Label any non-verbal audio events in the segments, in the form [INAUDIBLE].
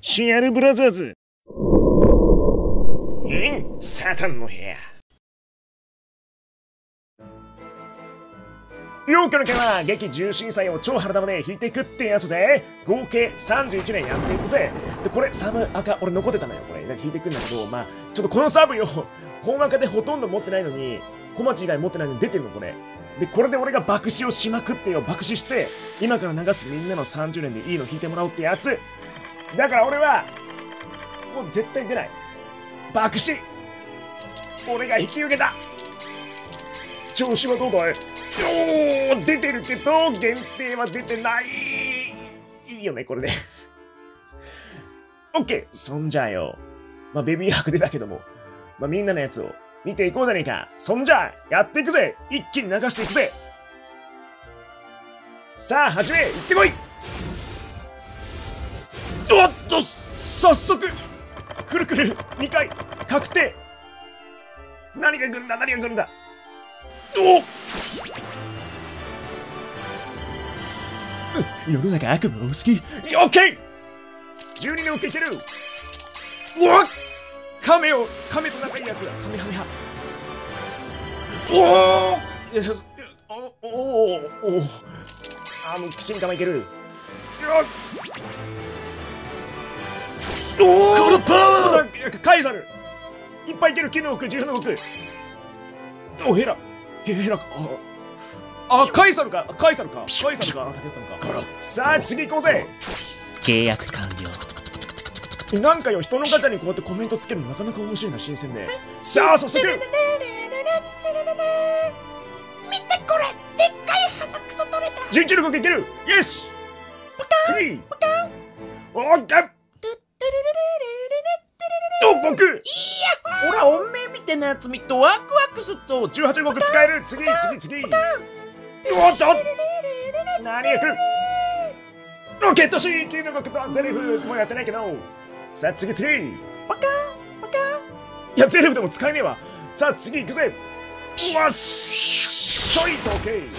シアルブラザーズ。イン、サタンの部屋。陽キャの件は劇重心祭を超腹玉で引いていくってやつで合計31年やっていくぜ。でこれサブ赤俺残ってたのよこれ。引いていくんだけどまあちょっとこのサブよ本赤でほとんど持ってないのに小町以外持ってないのに出てるのこれ。でこれで俺が爆死をしまくってよ。爆死して今から流すみんなの30年でいいの引いてもらおうってやつ。だから俺はもう絶対出ない。爆死。俺が引き受けた。調子はどうだい？おー出てるけど限定は出てない。いいよねこれでオッケーそんじゃよ。まあベビーハク出たけども。まあみんなのやつを見ていこうじゃねえか。そんじゃやっていくぜ。一気に流していくぜ。さあ始め。行ってこい。と早速くるくる2回確定。何が来るんだ？何が来るんだ？おっ！世の中悪夢お好きオッケー !12 の受けいける。うわ亀を亀と仲いいやつだ。亀ハメハおおよしおおおおあの進化もいける。よっおおこのパワーカイザル。いっぱいいける。9の奥10の奥。おヘラヘヘラか。ああカイサルか。カイサルか。カイサルか。当たったのか。さあ次行こうぜ。契約完了。なんかよ人のガチャにこうやってコメントつけるのなかなか面白いな新鮮で。さあ早速。見てこれ。でっかい鼻くそ取れた。11の5いける。よし。次。オッケーお僕ほら、おめえみたいなやつ見っとワクワクすっと。18の5使える。次次次。おっと何が来るロケットシー9の5とゼリフもやってないけどさあ次次バカバカいやゼリフでも使えねえわさあ次行くぜうわっしちょいと OK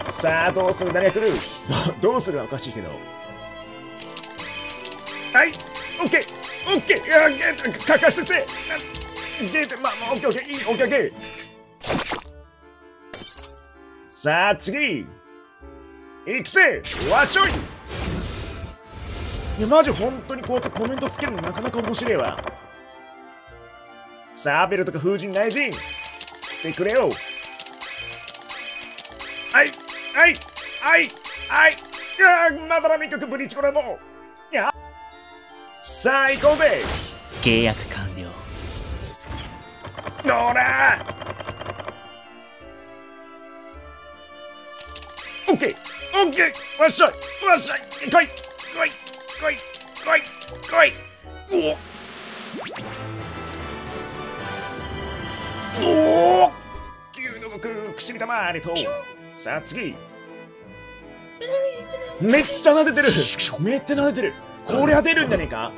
さあどうする何が来るどどうするはおかしいけどはい。オッケー。オッケー。いやゲーかかし先生。ゲートまあまあオッケーオッケー。いいオッケーオッケー。さあ次。行くぜわっしょい。いやマジ本当にこうやってコメントつけるのなかなか面白いわ。さあベルとか風神内陣来てくれよ。はいはいはいはい。いやーまだらみかくブリチコラもさあ行こうぜ契約完了。どうだオッケー。オッケーわっしゃい。わっしゃい来い来い来い来い来い。おおお九の極くしみたまありとさあ次。めっちゃ撫でてる。めっちゃ撫でてる。こりゃ出るんじゃねえか？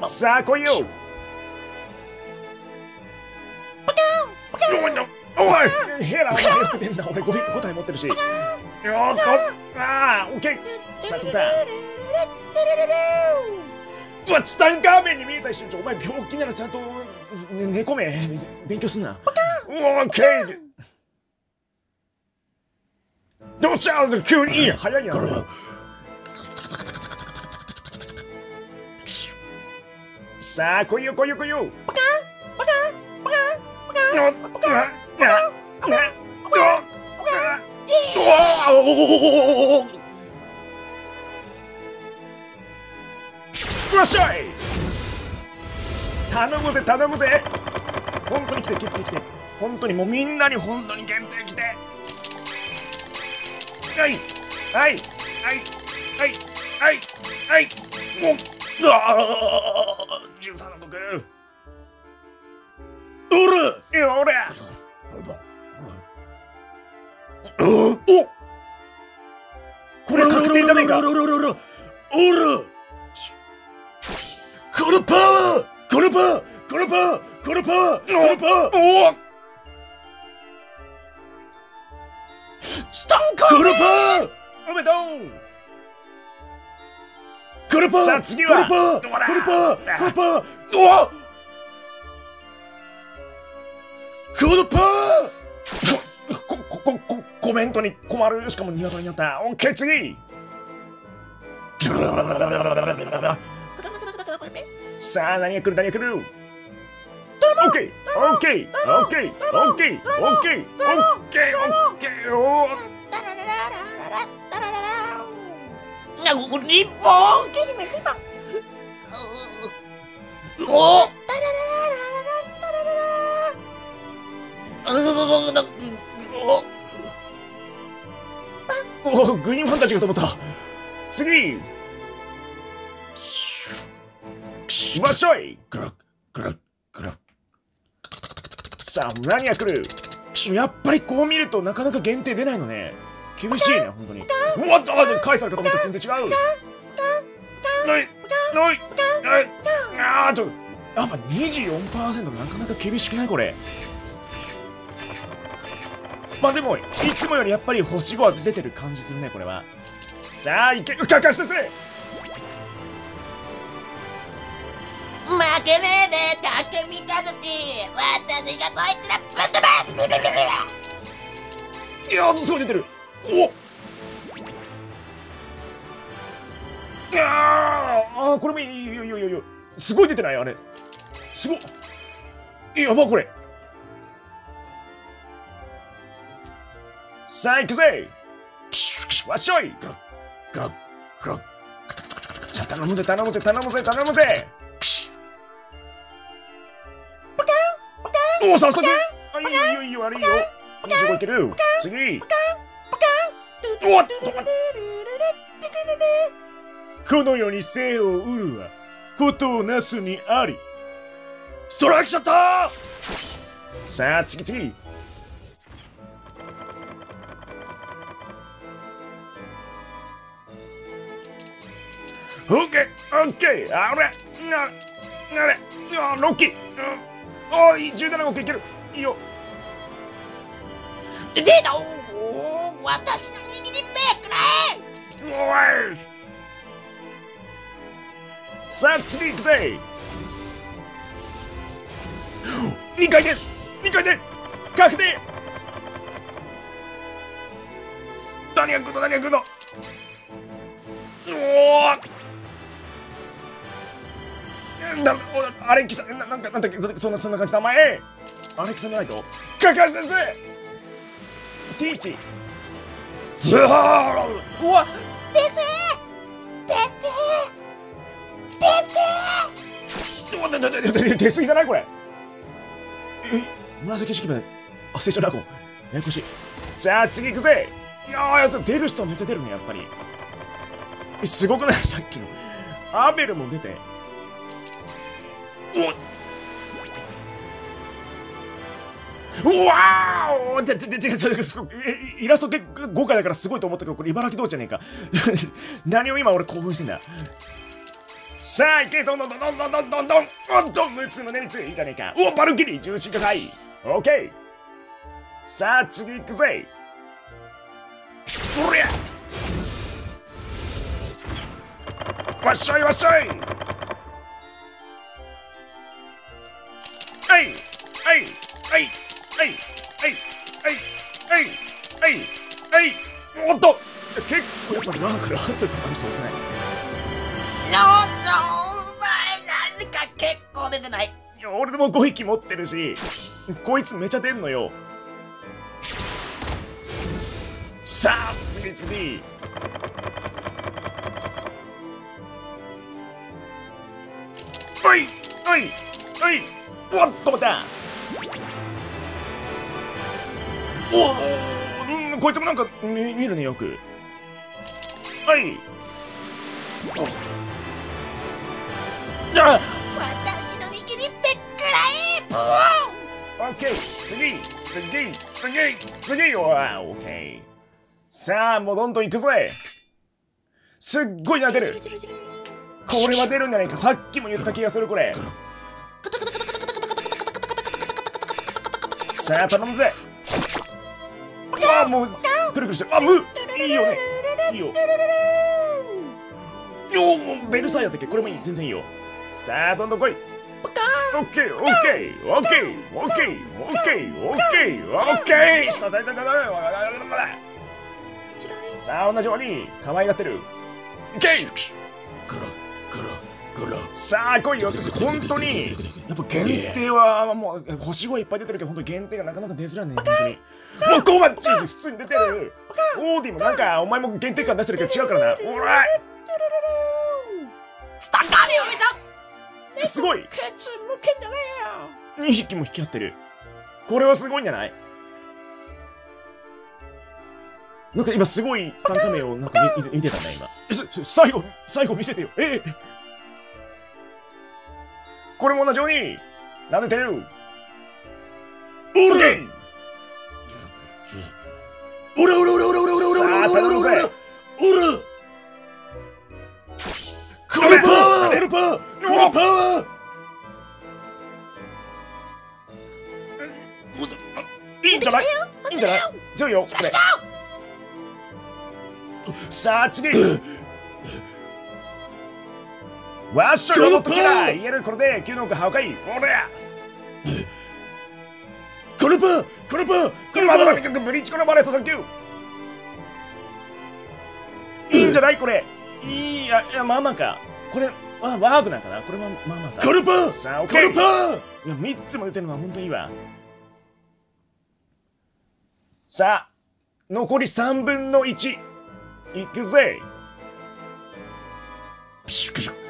さあ来いよ。おい。おいヘラがよく出んな俺 5, 5体持ってるしよーっとああオッケーさあどうだうわツタンカーメンに見えた一瞬ちょお前病気ならちゃんと、ね、寝込め勉強すんなオッケーどうした急に早いやろさあ来いよ来いよ来いよ。バカバカバカバカバカバカバカよっしゃい。頼むぜ頼むぜ。本当に来て来て来て本当にもうみんなに本当に限定来て。はい。はい。はい。はい。はい。はい。もううわ13の僕。おるよおりゃおおこれ確定じゃねえかおらこのパワーこのパワーこのパワーこのパワーこのパワーおおストンココロパーおめでとうコロパーさあ次はコロパーどうだコロパーコロパーうわコロパーこ、こ、こ、こ、コメントに困る。しかもニワトリになった。オッケー、次さあ、何が来る何が来るオッケーオッケーオッケーオッケーオッケーオッケーオッケーオッケーおーなリボンゲリメリボンおおおーグリーンファンタジーかと思った次わっしょいグラッグラッグラッさあ、何が来るやっぱりこう見るとなかなか限定出ないのね。厳しいね、本当に。うわっあ返されかと思ったら全然違う。ないないないあーちょっと、やっぱ24%なかなか厳しくない？これ。まあでも、いつもよりやっぱり星5は出てる感じするね、これは。さあ、いけ、うかか先生負けねえで竹見かずち私がこいつらぶっ飛ばすいやー、すごい出てる。おあーこれもいいいいよいいよいいよすごい出てないあれ。すごっ。えやばこれ。さあ行くぜ。わっしょい。グラッグラッグラッ。さあ頼むぜ頼むぜ頼むぜ頼むぜ。おお早速。あいいよいいよいいいよ。25いける次おっとこの世に生を得るはことをなすにあり。ストライクしちゃったさあ次次。オッケーオッケー。あれなあれ。あロッキー。うん。おい17号いける。いいよ。でだおお私の握りペくらおいさあ次行くぜ2回で2回で確定!何が来るの?何が来るの?おおなおアレキさんななんかなんだっけ？なんだっけ？そんなそんな感じ名前。アレキさんじゃないとカカシ先生!ティーチズハーうわペペペペペうわでででで出過ぎじゃないこれえ紫式部あ聖書ラゴンややこしいさあ次行くぜいやーやっぱ出る人めっちゃ出るねやっぱりえすごくないさっきのアベルも出ておうわーおででででですごいえイラスト結構豪華だからすごいと思ったけどこれ茨城道じゃねえか何を今俺興奮してんださあ行けどんどんどんどんどんどんどんどんおっと6つ胸についたねえかおバルキリー重心が高いオッケーさあ次行くぜおりゃわっしょいわっしょいはいはいはいはいはいはいはいはいはい。おっと！結構やっぱりなんかラストとかにしておくない。のぞお前なんか結構出てない。俺でも5匹持ってるしこいつめちゃ出んのよ。さあ次次。おいおいおい。おっとまたおおうんこいつもなんか見見るねよく。はい。あ私の握りペくらえブオンオッケー次次次次。おーオッケーさあもうどんどん行くぜ。すっごいな出る。これは出るんじゃないか。さっきも言った気がするこれ。さあ頼むぜうわもうくるくるしてる。あ、むいいよね。いいよ。おお、ベルサイユだったっけ？これもいい。全然いいよ。さあ、どんどん来い。オッケー、オッケー、オッケー、オッケー、オッケー、オッケー、オッケー。したたたたたさあ、同じように可愛がってる。オッケーゴロゴロゴロさあ来いよ。本当に。やっぱ限定はもう星5いっぱい出てるけど本当限定がなかなか出づらいね。本当に。もうゴマッチ普通に出てる。オーディもなんかお前も限定感出してるけど違うからな。おらい。スタンカーメを見たすごいケツ向けんじゃねえよ。2匹も引き合ってる。これはすごいんじゃない？なんか今すごいスタンカメをなんか見てたね今。最後最後見せてよ。ええこれも同じように撫でてる。オーケーオラオラオラオラオラオラオラオラオラオラオラオラオラオラこのパワー。このパワー。このパワーいいんじゃない？いいんじゃない？強いよ。これさあ次 [LAUGHS] わっしょロボットだイエルコルデキュノカハオカイオレアコルパコルパコルパーコルパーコルパーコルパーコルパーコルパー。いいんじゃない？これ。いいやいやママか。これはワークなーかな？これはママか。コルパさあオッーコルパいや3つも打てるのは本当にいいわ。さあ残り3分の1いくぜ。ピシュクシュ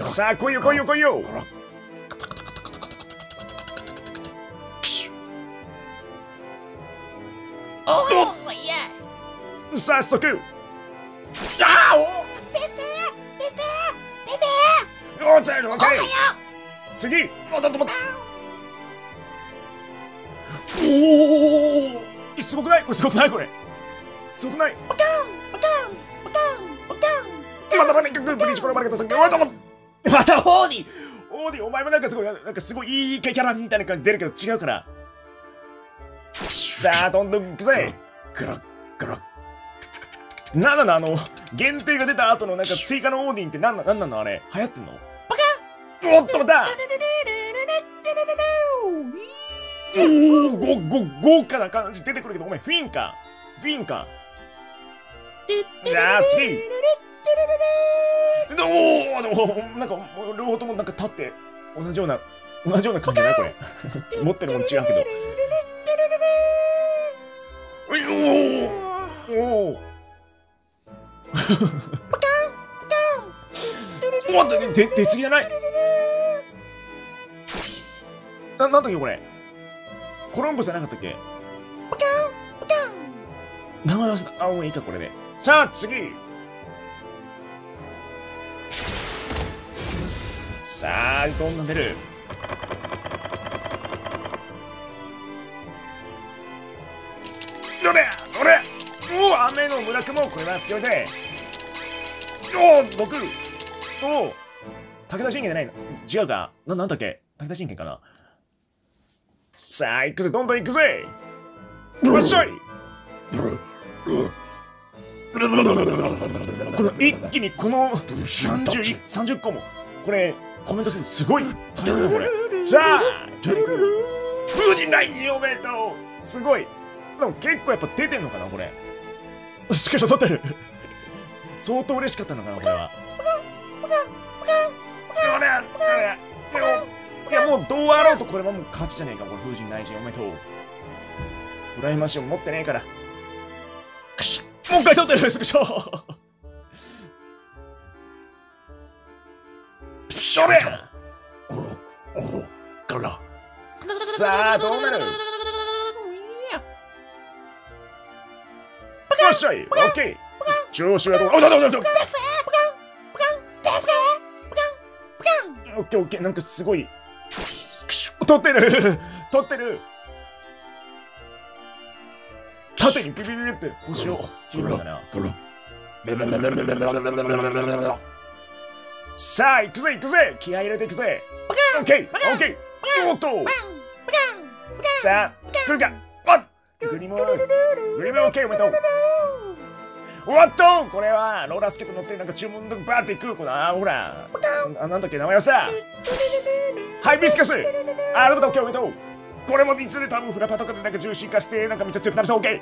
さあ来いよ来いよ来いよ。おおいや。早速。ペペペペペおつやるオッケおはよー次。おおおすごくない？これすごくない？これ。すごくない？おかんおかんおかんおかんまたまた [LAUGHS] またオーディオーディお前もなんかすごいなんかすごいいいキャラみたいな感じ出るけど違うから。[LAUGHS] さあどんどん行くぜ。ガラッガラッなんなのあの限定が出た後のなんか追加のオーディンってなんななんなのあれ。流行ってんの？おっとまたおおごご豪華な感じ出てくるけどお前フィンか？フィンか？じゃあ次おおでもなんか両方ともなんか立って同じような同じような感じだなこれ。[LAUGHS] 持ってるもの違うけど。おおおおおっと出出過ぎじゃない？ななんだっけこれ。コロンブスじゃなかったっけ？名前忘れた。あもういいかこれで。さあ次さあどんな出る。どれどれおお雨の村雲これは強いぜおお毒おお武田信玄じゃないの。違うか。ななんだっけ。武田信玄かな。さあ行くぜ。どんどん行くぜ。よっしゃい。この一気にこの 30, 30個も。これコメントするのすごい。大変だこれさあ風神雷神おめでとう。すごい。でも結構やっぱ出てんのかなこれ。スクショ撮ってる。相当嬉しかったのかなこれは。これいやもうどうあろうとこれはもう勝ちじゃねえかこれ風神雷神おめでとう。羨ましいもん持ってねえから。もう一回撮ってるスクショそれゴロゴロガラさあどうなるよっしゃいオッケー調子はどうあだだだだオッケーオッケーなんかすごいくしゅ撮ってる撮ってる縦にピピピって星をちぎるんだなさあ行くぜ行くぜ。気合い入れていくぜ。オッケーオッケーおっと。さあ来るか。あっグリモーグリモーオッケーおめでとう。おっとこれはローラースケート乗ってなんか注文でバーって行くこのあほら。あなんだっけ名前忘れたハイビスカス。あダメだオッケーおめでとう。これもいずれ多分フラパとかでなんか重心化してなんかめっちゃ強くなるぞオッケー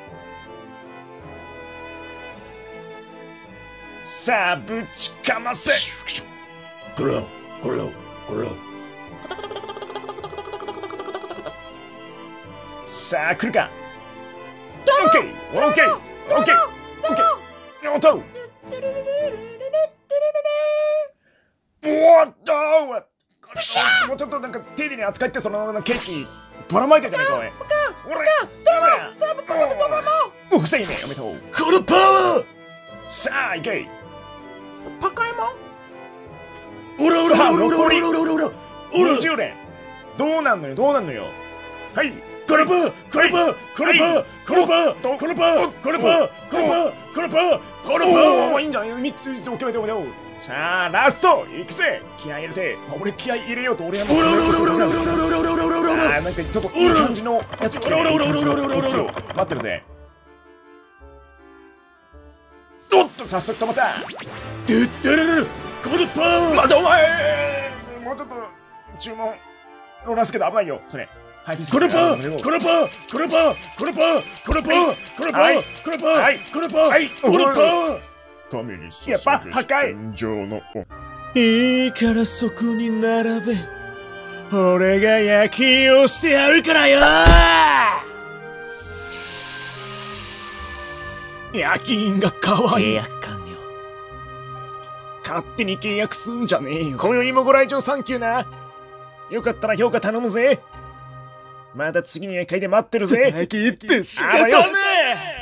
さあぶちかませこれだこれだこれださあ来るか。オッケーオッケーオッケーオッケー。おっと。おっと。これもうちょっとなんか丁寧に扱ってそのケーキばらまいてんじゃないかおい。おれおふせい。ねおめでとうこのパワーさあ行けオラオラオラオラオラオラオラオラオラオラ20連どうなんのよどうなんのよ。はい。このパーこのパーこのパーこのパーこのパーこのパーこのパーこのパーこのおパー。おいいんじゃない？3つ3つお決めておめでとうさあラスト行くぜ。気合い入れて。俺気合い入れようと俺はもうオラオラオラオラオラオラオラオラオラオラオラオラオラあーなんかちょっといい感じのやつ来てる待ってるぜ。おっと早速止まった。でってれれこのパワー待てお前もうちょっと注文ローラースケート危ないよそれ。はい。このパーこのパーこのパーこのパーこのパーこのパはい。ーこのパはい。ーこのパーはい。このパー神にやっぱ破壊。天井のいいからそこに並べ。俺が夜勤をしてやるからよ！夜勤が可愛契い約完了勝手に契約すんじゃねえよ。今宵もご来場サンキューな。よかったら評価頼むぜ。また次の夜会で待ってるぜ。[LAUGHS] 先って仕方ね